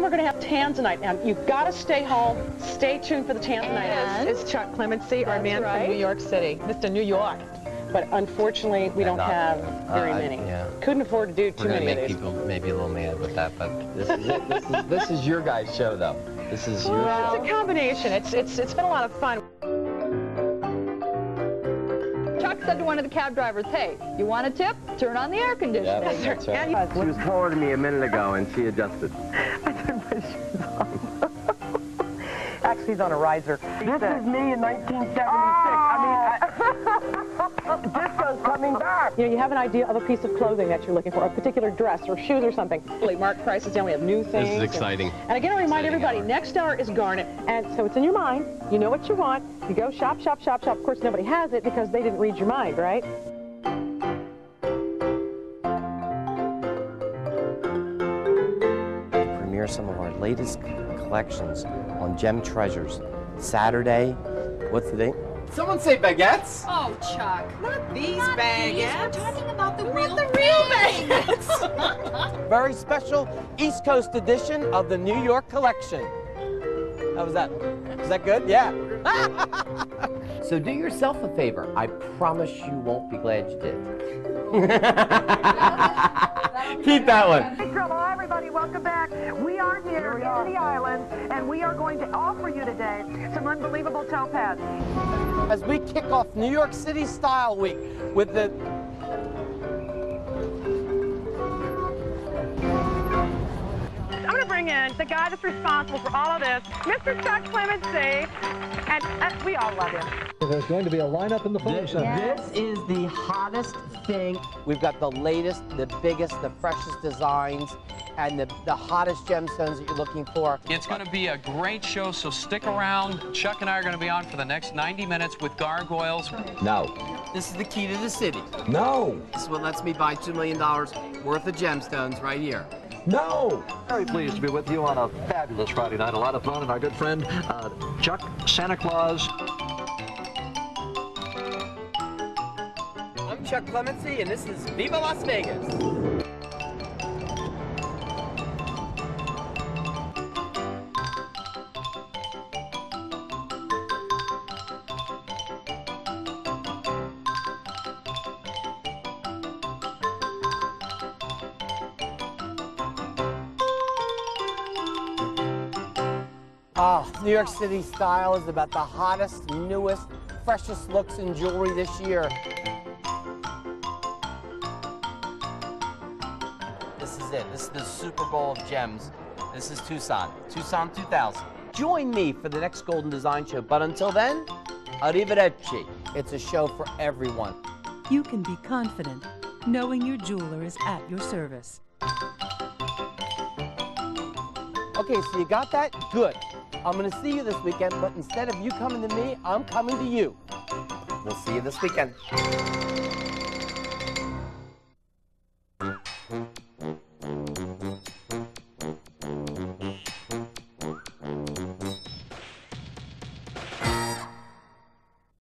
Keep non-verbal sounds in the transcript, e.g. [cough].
then we're going to have Tanzanite. Now, you've got to stay home. Stay tuned for the Tanzanite. And? It's, it's Chuck Clemency, our That's man right. from New York City, Mr. New York. But unfortunately, we don't Not- have very uh, I- many. yeah. Couldn't afford to do too We're gonna many make of these. people maybe a little mad with that, but this is it. This is, this is your guys' show, though. This is your Well, show. it's a combination. It's, it's, it's been a lot of fun. Chuck said to one of the cab drivers, hey, you want a tip? Turn on the air conditioner." Yeah, that's right. And She was taller than me a minute ago, and she adjusted. [laughs] [laughs] Actually, he's on a riser. This is me in 1976. I mean, I, [laughs] disco's coming back. You know, you have an idea of a piece of clothing that you're looking for, a particular dress or shoes or something. Really, Mark prices down. We have new things. This is and- exciting. And again, I remind Exciting everybody, hour. next hour is Garnet. And so it's in your mind. You know what you want. You go shop, shop, shop, shop. Of course, nobody has it because they didn't read your mind, right? Premiere some of our latest collections on Gem Treasures. Saturday, what's the date? Someone say baguettes. Oh, Chuck. Not these Not baguettes. these. We're talking about the real, the real baguettes. [laughs] Very special East Coast edition of the New York collection. How was that? Is that good? Yeah. [laughs] So do yourself a favor. I promise you won't be glad you did. [laughs] Keep that one. Hey, Hello, everybody. Welcome back. We are here in the island, and we are going to offer you today some unbelievable topaz. As we kick off New York City Style Week with the I'm going to bring in the guy that's responsible for all of this, Mr. Chuck Clemency, and uh, we all love him. There's going to be a lineup in the photo center. This is the hottest thing. We've got the latest, the biggest, the freshest designs, and the, the hottest gemstones that you're looking for. It's going to be a great show, so stick around. Chuck and I are going to be on for the next 90 minutes with gargoyles. No. This is the key to the city. No, This is what lets me buy $2 million worth of gemstones right here. no. Very pleased to be with you on a fabulous Friday night. A lot of fun, and our good friend uh, Chuck Santa Claus. Chuck Clemency, and this is Viva Las Vegas. Ah, New York City style is about the hottest, newest, freshest looks in jewelry this year. Is it. This is the Super Bowl of gems. This is Tucson. Tucson 2000. Join me for the next Golden Design Show. But until then, arrivederci. It's a show for everyone. You can be confident knowing your jeweler is at your service. Okay, so you got that? Good. I'm going to see you this weekend, but instead of you coming to me, I'm coming to you. We'll see you this weekend.